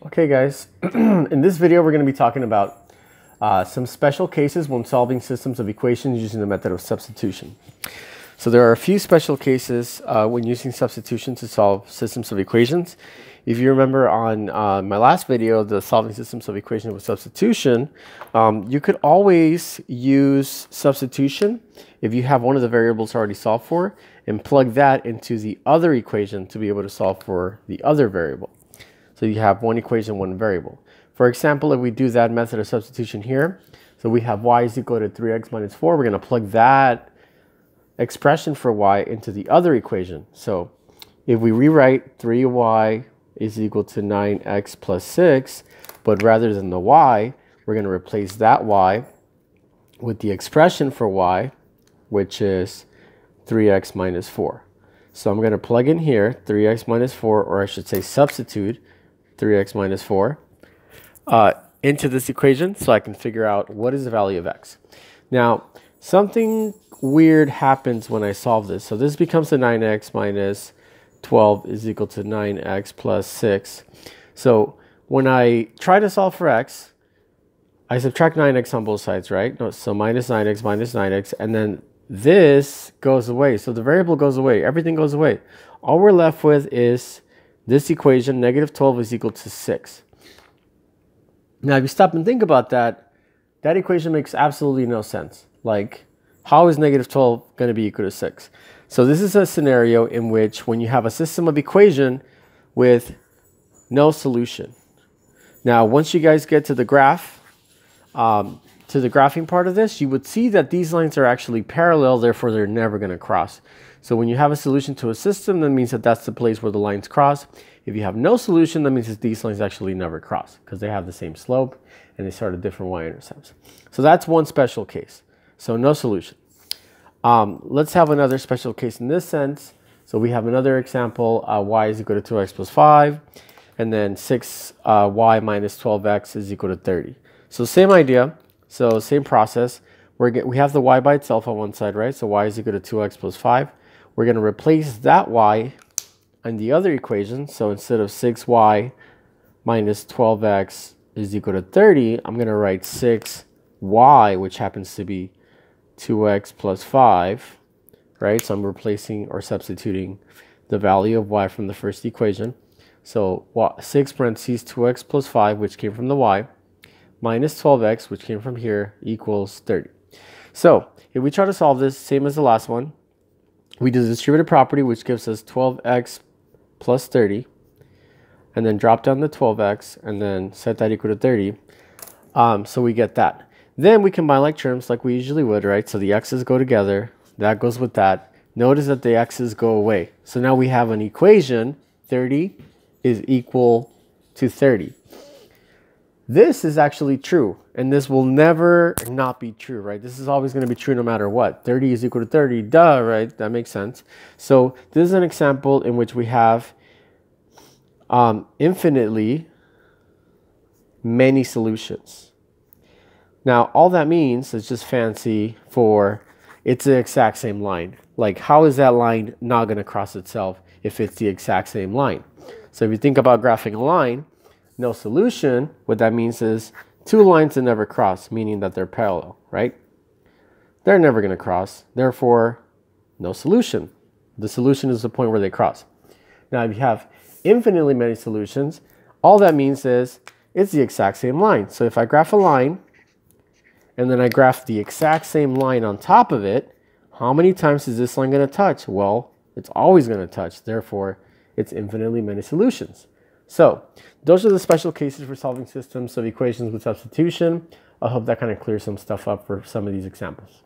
Okay guys, in this video we're going to be talking about uh, some special cases when solving systems of equations using the method of substitution. So there are a few special cases uh, when using substitution to solve systems of equations. If you remember on uh, my last video, the solving systems of equations with substitution, um, you could always use substitution if you have one of the variables already solved for and plug that into the other equation to be able to solve for the other variable. So you have one equation, one variable. For example, if we do that method of substitution here, so we have y is equal to 3x minus 4, we're going to plug that expression for y into the other equation. So if we rewrite 3y is equal to 9x plus 6, but rather than the y, we're going to replace that y with the expression for y, which is 3x minus 4. So I'm going to plug in here 3x minus 4, or I should say substitute 3x minus 4 uh, into this equation so I can figure out what is the value of x. Now, something weird happens when I solve this. So this becomes a 9x minus 12 is equal to 9x plus 6. So when I try to solve for x, I subtract 9x on both sides, right? No, so minus 9x minus 9x, and then this goes away. So the variable goes away. Everything goes away. All we're left with is this equation, negative 12 is equal to 6. Now, if you stop and think about that, that equation makes absolutely no sense. Like, how is negative 12 going to be equal to 6? So this is a scenario in which when you have a system of equation with no solution. Now, once you guys get to the graph, um, to the graphing part of this, you would see that these lines are actually parallel, therefore they're never going to cross. So when you have a solution to a system, that means that that's the place where the lines cross. If you have no solution, that means that these lines actually never cross because they have the same slope and they start at different y-intercepts. So that's one special case. So no solution. Um, let's have another special case in this sense. So we have another example, uh, y is equal to 2x plus 5, and then 6y uh, minus 12x is equal to 30. So same idea, so same process. We're get, we have the y by itself on one side, right? So y is equal to 2x plus 5. We're going to replace that y in the other equation. So instead of 6y minus 12x is equal to 30, I'm going to write 6y, which happens to be 2x plus 5, right? So I'm replacing or substituting the value of y from the first equation. So 6 parentheses 2x plus 5, which came from the y, minus 12x, which came from here, equals 30. So if we try to solve this, same as the last one, we do the distributive property, which gives us 12x plus 30, and then drop down the 12x, and then set that equal to 30. Um, so we get that. Then we combine like terms like we usually would, right? So the x's go together. That goes with that. Notice that the x's go away. So now we have an equation, 30 is equal to 30. This is actually true, and this will never not be true, right? This is always going to be true no matter what. 30 is equal to 30, duh, right? That makes sense. So this is an example in which we have um, infinitely many solutions. Now, all that means is just fancy for it's the exact same line. Like, how is that line not going to cross itself if it's the exact same line? So if you think about graphing a line, no solution, what that means is two lines that never cross, meaning that they're parallel, right? They're never going to cross. Therefore, no solution. The solution is the point where they cross. Now, if you have infinitely many solutions, all that means is it's the exact same line. So if I graph a line and then I graph the exact same line on top of it, how many times is this line going to touch? Well, it's always going to touch. Therefore, it's infinitely many solutions. So those are the special cases for solving systems of equations with substitution. I hope that kind of clears some stuff up for some of these examples.